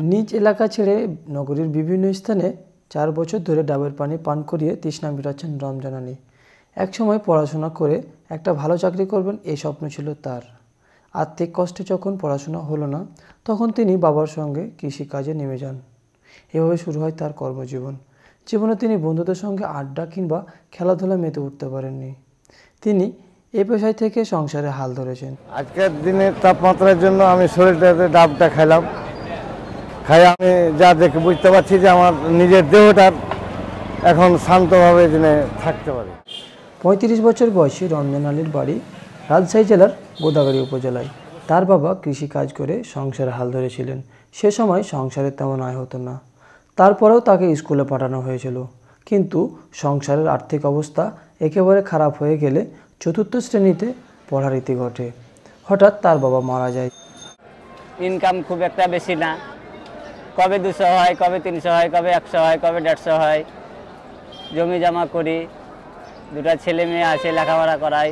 নিজ এলাকা ছেড়ে নগরীর বিভিন্ন স্থানে চার বছর ধরে ডাবের পানি পান করিয়ে তৃষ্ণা মেটাচ্ছেন রমজান আলী একসময় পড়াশোনা করে একটা ভালো চাকরি করবেন এই স্বপ্ন ছিল তার। আর্থিক কষ্টে যখন পড়াশোনা হলো না, তখন তিনি বাবার সঙ্গে কৃষিকাজে নেমে যান। এভাবে শুরু হয় তার কর্মজীবন। জীবনে তিনি বন্ধুদের সঙ্গে আড্ডা কিংবা খেলাধুলা মেতে উঠতে পারেননি। তিনি এ পেশায় থেকে সংসারে হাল ধরেছেন। আজকের দিনে তাপমাত্রার জন্য আমি শরীরটাতে ডাবটা খাইলাম খাই আমি যা দেখে বুঝতে পারছি যে আমার নিজের দেহটার এখন শান্তভাবে দিনে থাকতে পারি। পঁয়ত্রিশ বছর বয়সী রঞ্জন আলীর বাড়ি রাজশাহী জেলার গোদাগাড়ি উপজেলায়। তার বাবা কৃষিকাজ করে সংসারে হাল ধরেছিলেন। সে সময় সংসারে তেমন আয় হতো না। তারপরেও তাকে স্কুলে পাঠানো হয়েছিল। কিন্তু সংসারের আর্থিক অবস্থা একেবারে খারাপ হয়ে গেলে চতুর্থ শ্রেণীতে পড়ার ইতি ঘটে। হঠাৎ তার বাবা মারা যায়। ইনকাম খুব একটা বেশি না। কবে দুশো হয়, কবে তিনশো হয়, কবে একশো হয়, কবে দেড়শো হয়। জমি জমা করি, দুটা ছেলে মেয়ে আছে, লেখাপড়া করাই।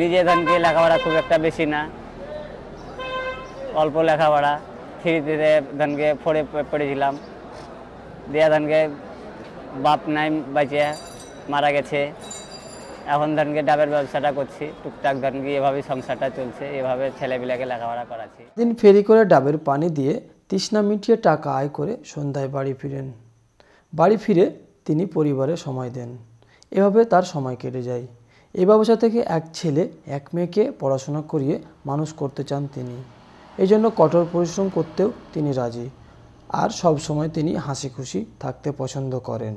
নিজে ধনকে লেখাপড়া খুব একটা বেশি না। অল্প লেখাপড়া থ্রিতে ধনকে ফোরে পড়েছিলাম। দিয়া ধনকে বাপ নাই, বাঁচিয়ে মারা গেছে। এখন ধনকে ডাবের ব্যবসাটা করছি, টুকটাক ধনকে এভাবে সংসারটা চলছে, এভাবে ছেলেপিলাকে লেখাপড়া করাচ্ছি। দিন ফেরি করে ডাবের পানি দিয়ে তৃষ্ণা মিটিয়ে টাকা আয় করে সন্ধ্যায় বাড়ি ফিরেন। বাড়ি ফিরে তিনি পরিবারে সময় দেন। এভাবে তার সময় কেটে যায়। এই ব্যবসা থেকে এক ছেলে, এক মেয়েকে পড়াশোনা করিয়ে মানুষ করতে চান তিনি। এই জন্য কঠোর পরিশ্রম করতেও তিনি রাজি। আর সব সময় তিনি হাসি খুশি থাকতে পছন্দ করেন।